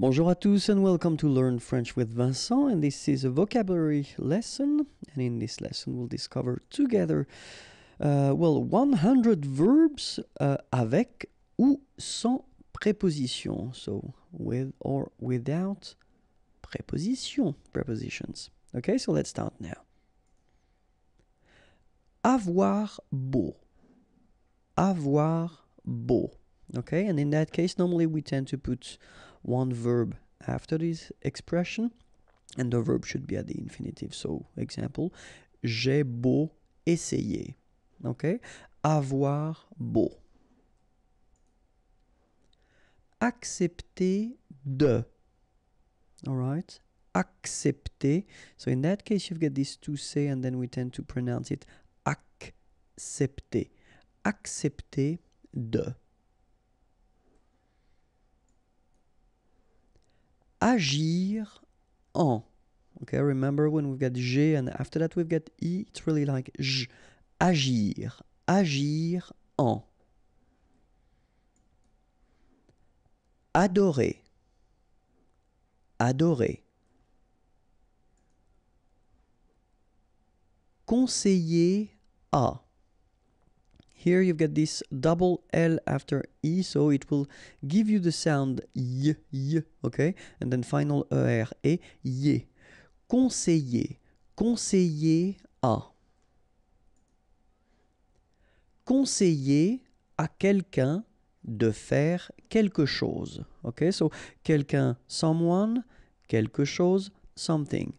Bonjour à tous and welcome to Learn French with Vincent. And this is a vocabulary lesson. And in this lesson, we'll discover together, uh, well, 100 verbs uh, avec ou sans préposition. So, with or without préposition, prepositions. Okay, so let's start now. Avoir beau. Avoir beau. Okay, and in that case, normally we tend to put one verb after this expression, and the verb should be at the infinitive. So, example, j'ai beau essayer. Okay, avoir beau. Accepter de. All right, accepter. So in that case, you've got this to say, and then we tend to pronounce it accepter. Accepter de. Agir en. Okay, remember when we've got G and after that we've got I, it's really like J. Agir. Agir en. Adorer. Adorer. Conseiller à. Here you've got this double L after E, so it will give you the sound Y, Y, okay? And then final ER, E, Y. Conseiller, conseiller à. Conseiller à quelqu'un de faire quelque chose. Okay, so quelqu'un, someone, quelque chose, something.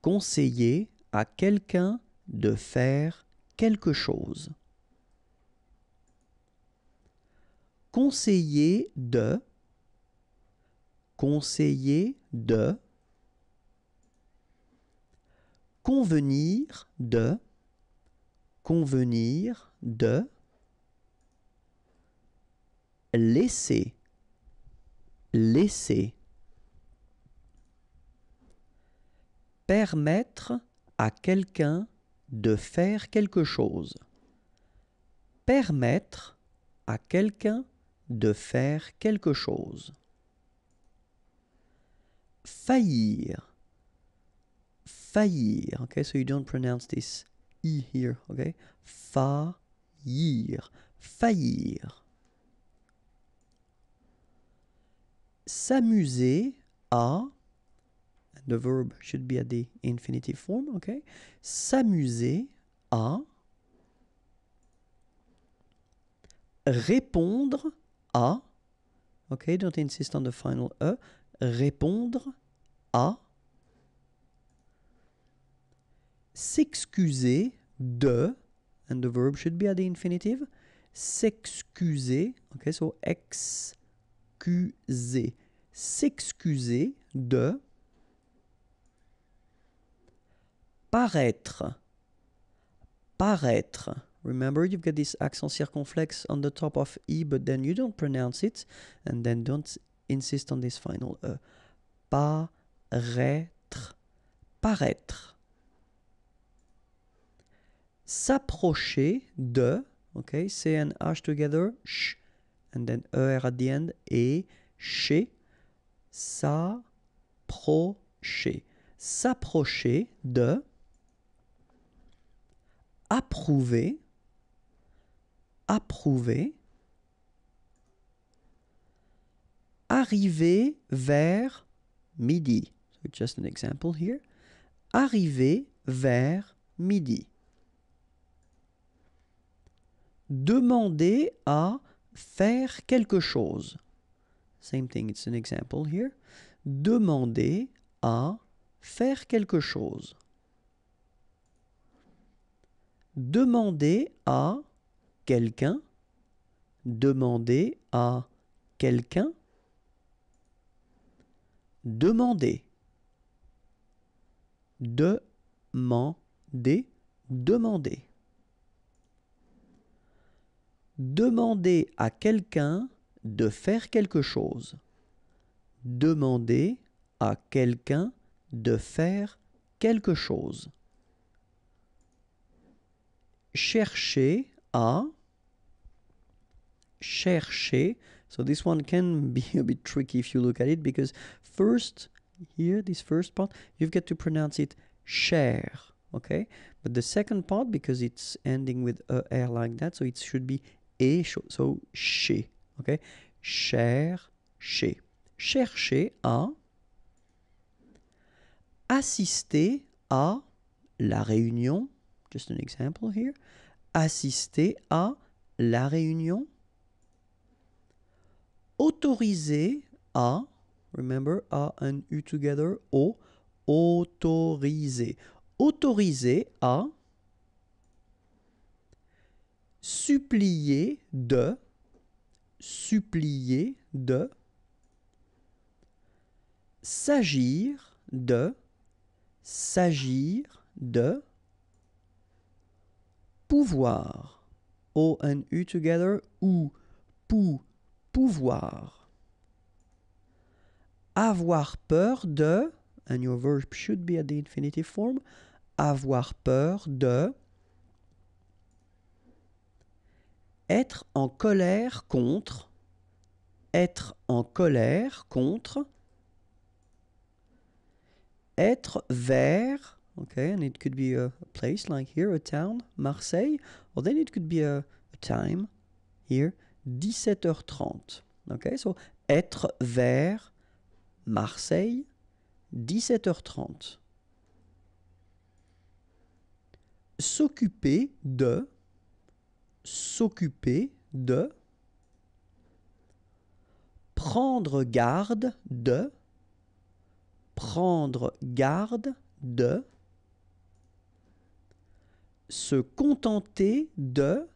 Conseiller à quelqu'un de faire quelque chose. Conseiller de, conseiller de, convenir de, convenir de, laisser, laisser, permettre à quelqu'un de faire quelque chose, permettre à quelqu'un de faire quelque chose. Faillir. Faillir. Okay, so you don't pronounce this i here. Okay, faillir. Faillir. S'amuser à. The verb should be at the infinitive form. Okay, s'amuser à. Répondre à, ok, don't insist on the final E, répondre à, s'excuser de, and the verb should be at the infinitive, s'excuser, ok, so excuser, s'excuser de, paraître, paraître, Remember, you've got this accent circumflex on the top of E, but then you don't pronounce it, and then don't insist on this final E. Paraître. Paraître. S'approcher de, okay, say and H together, sh, and then ER at the end, et, chez. S'approcher. S'approcher de. Approuver approuver, arriver vers midi. So just an example here. Arriver vers midi. Demander à faire quelque chose. Same thing, it's an example here. Demander à faire quelque chose. Demander à quelqu'un, demander à quelqu'un, demander, demander, demander. Demander à quelqu'un de faire quelque chose. Demander à quelqu'un de faire quelque chose. Chercher à chercher, So this one can be a bit tricky if you look at it because first here, this first part, you've got to pronounce it cher, okay? But the second part, because it's ending with a r like that, so it should be e, so chez, okay? Cher, chez. Chercher à assister à la réunion, just an example here, assister à la réunion, autoriser à, remember, A and U together, O, autoriser. Autoriser à supplier de, supplier de, s'agir de, s'agir de, pouvoir. O and U together, ou, pou, pouvoir. Avoir peur de, and your verb should be at the infinitive form, avoir peur de, être en colère contre, être en colère contre, être vers, okay, and it could be a, place like here, a town, Marseille, or then it could be a, a time here, 17h30. Okay, so être vers Marseille, 17h30. S'occuper de, s'occuper de, prendre garde de, prendre garde de, se contenter de,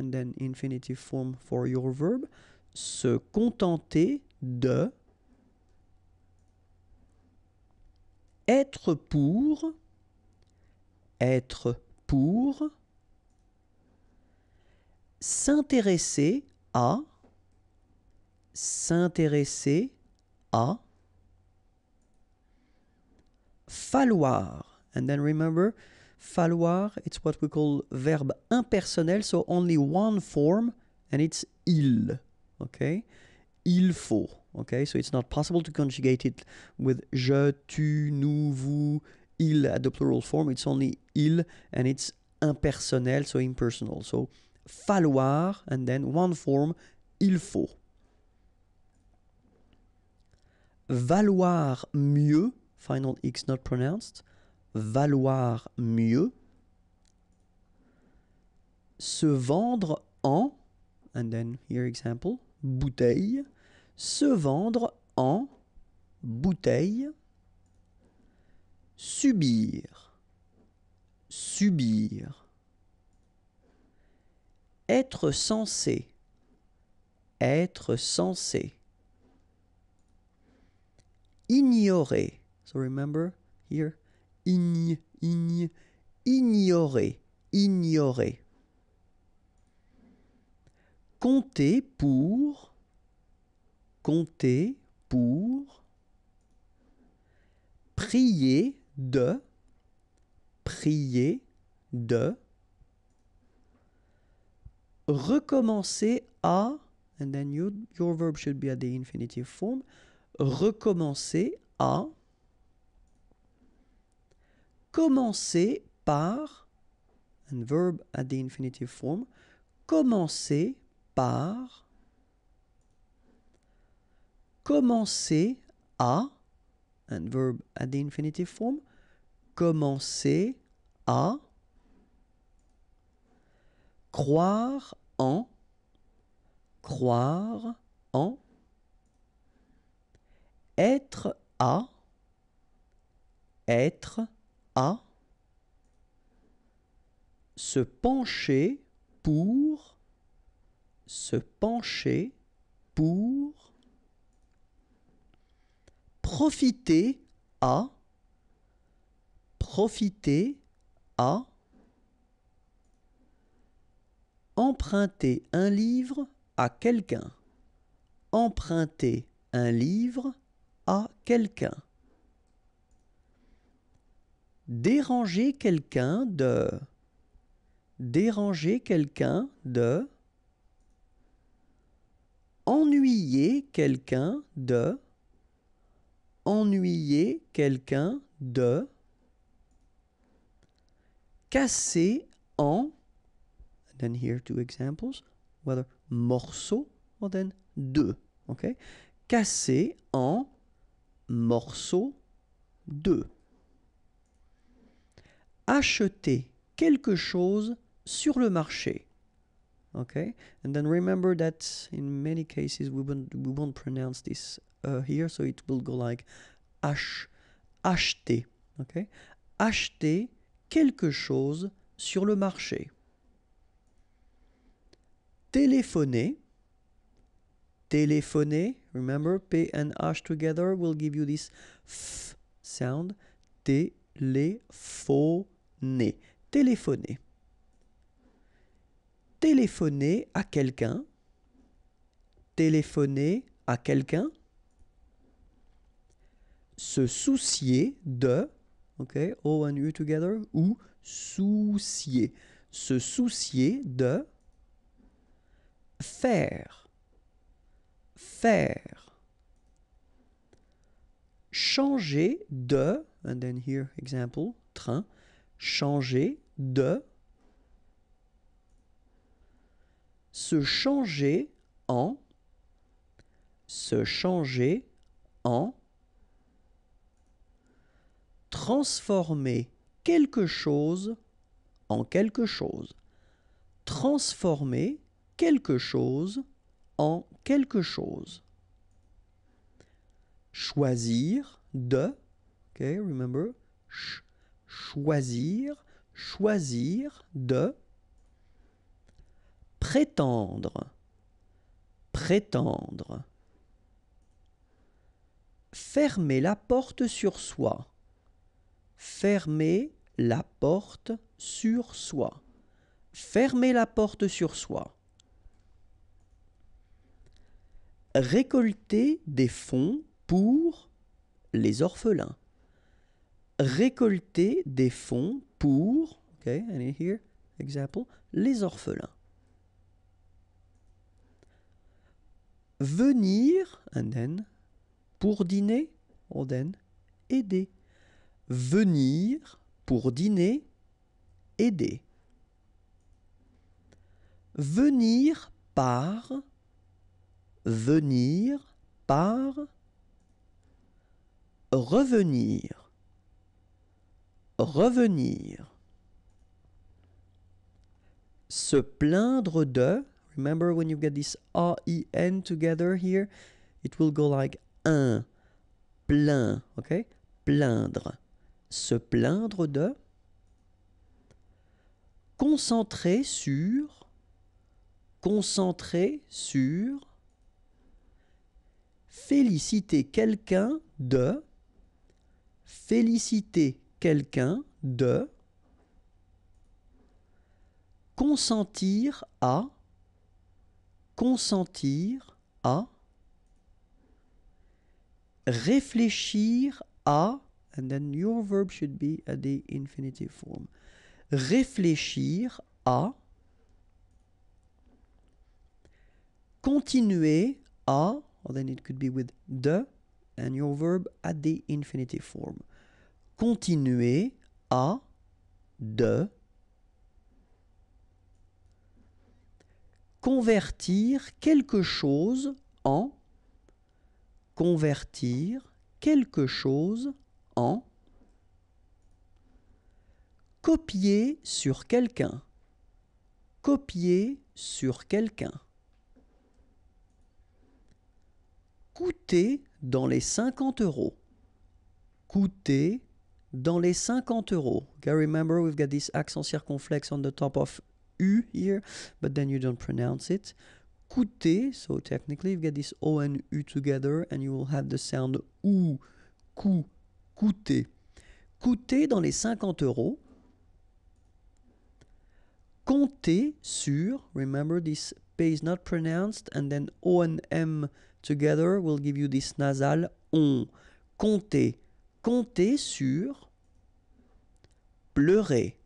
and then infinitive form for your verb, se contenter de, être pour, être pour, s'intéresser à, s'intéresser à, falloir. And then remember, falloir, it's what we call verb impersonnel, so only one form, and it's il. Okay? Il faut. Okay? So it's not possible to conjugate it with je, tu, nous, vous, il at the plural form. It's only il, and it's impersonnel, so impersonal. So falloir, and then one form, il faut. Valoir mieux, final X not pronounced, valoir mieux, se vendre en, and then here example, bouteille, se vendre en bouteille, subir, subir, être censé, être censé, ignorer. So remember here, ign, ign, ignorer, ignorer. Compter pour, compter pour, prier de, prier de, recommencer à, and then you, your verb should be at the infinitive form, recommencer à, commencer par, and verb at the infinitive form, commencer par, commencer à, and verb at the infinitive form, commencer à, croire en, croire en, être à, être se pencher pour, se pencher pour, profiter à, profiter à, emprunter un livre à quelqu'un, emprunter un livre à quelqu'un, déranger quelqu'un de, déranger quelqu'un de, Ennuyer quelqu'un de. Ennuyer quelqu'un de. Casser en. Then here two examples. Whether morceau or then deux. Okay? Casser en morceaux de. Acheter quelque chose sur le marché. Okay, and then remember that in many cases we won't, pronounce this uh, here, so it will go like ach, acheter. Okay, acheter quelque chose sur le marché. Téléphoner. Téléphoner. Remember, P and H together will give you this f sound. Téléphoner. Téléphoner téléphoner à quelqu'un, téléphoner à quelqu'un, se soucier de, ok, O and U together, ou soucier, se soucier de, faire, faire, changer de, and then here example, train, changer de, se changer en, se changer en, transformer quelque chose en quelque chose, transformer quelque chose en quelque chose. Choisir de, ok, remember, choisir, choisir de, prétendre, prétendre. Fermer la porte sur soi. Fermer la porte sur soi. Fermer la porte sur soi. Récolter des fonds pour les orphelins. Récolter des fonds pour, okay, and here example, les orphelins. venir, and then, pour dîner, or then, aider. Venir pour dîner, aider. Venir par, venir par, revenir, revenir. Se plaindre de, Remember when you get this A-I-N together here, it will go like un, plein, ok? Plaindre. Se plaindre de. Concentrer sur. Concentrer sur. Féliciter quelqu'un de. Féliciter quelqu'un de. Consentir à consentir à, réfléchir à, and then your verb should be at the infinitive form. Réfléchir à, continuer à, or then it could be with the, and your verb at the infinitive form. Continuer à, de, convertir quelque chose en convertir quelque chose en copier sur quelqu'un. Copier sur quelqu'un. Coûter dans les 50 euros. Coûter dans les 50 euros. remember, we've got this accent circonflexe on the top of U here, but then you don't pronounce it. Coûter, so technically you get this O and U together and you will have the sound OU, cou, coûter. Coûter dans les 50 euros. Compter sur, remember this P is not pronounced, and then O and M together will give you this nasal on. Compter. Compter sur. Pleurer.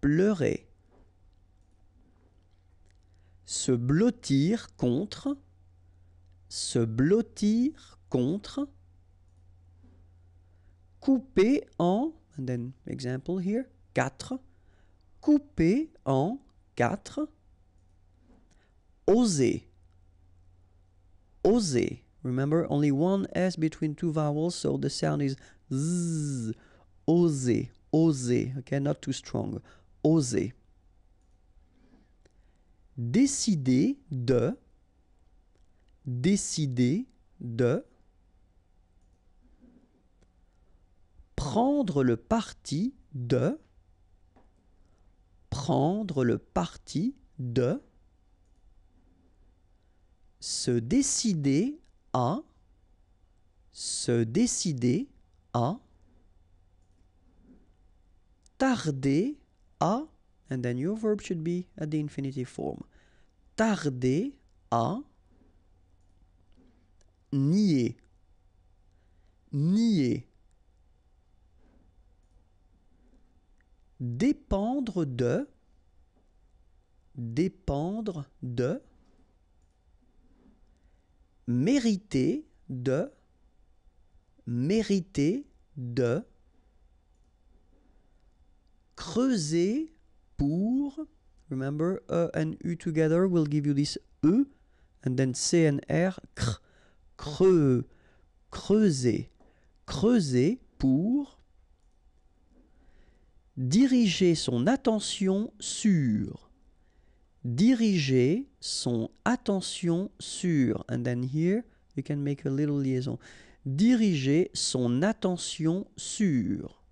Pleurer Se blottir contre. Se blottir contre. Couper en. And then example here. Quatre. Couper en quatre. Oser. Oser. Remember, only one S between two vowels, so the sound is Z. Oser. Oser. Okay, not too strong. Oser. Décider de. Décider de. Prendre le parti de. Prendre le parti de. Se décider à. Se décider à. Tarder à. And then your verb should be at the infinitive form. Tarder à. Nier. Nier. Dépendre de. Dépendre de. Mériter de. Mériter de. Creuser pour. Remember, E and U together will give you this E. And then C and R. Cr. Creux. Creuser. Creuser pour. Diriger son attention sur. Diriger son attention sur. And then here, you can make a little liaison. Diriger son attention sur.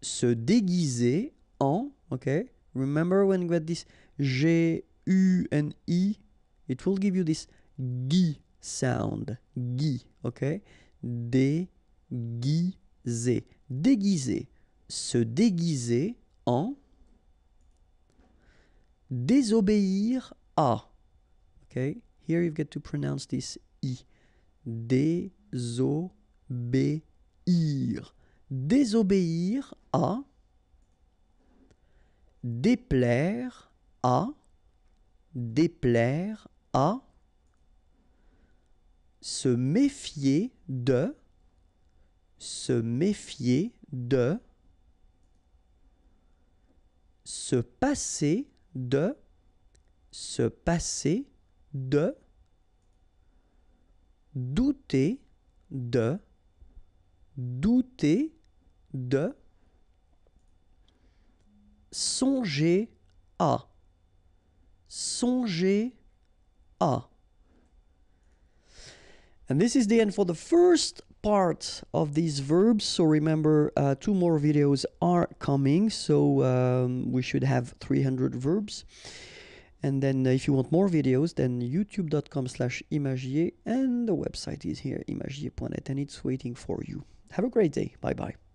Se déguiser en. Okay. Remember when you got this G, U, and I? It will give you this G sound. G. Okay. Déguiser. Déguiser. Se déguiser en. Désobéir à. Okay. Here you've got to pronounce this I. Désobéir. Désobéir à. Déplaire à. Déplaire à. Se méfier de. Se méfier de. Se passer de. Se passer de. Douter de. Douter de. Songer à. Songer à. And this is the end for the first part of these verbs. So remember, uh, two more videos are coming. So um, we should have 300 verbs. And then uh, if you want more videos, then youtube.com slash imagier and the website is here, imagier.net, and it's waiting for you. Have a great day. Bye bye.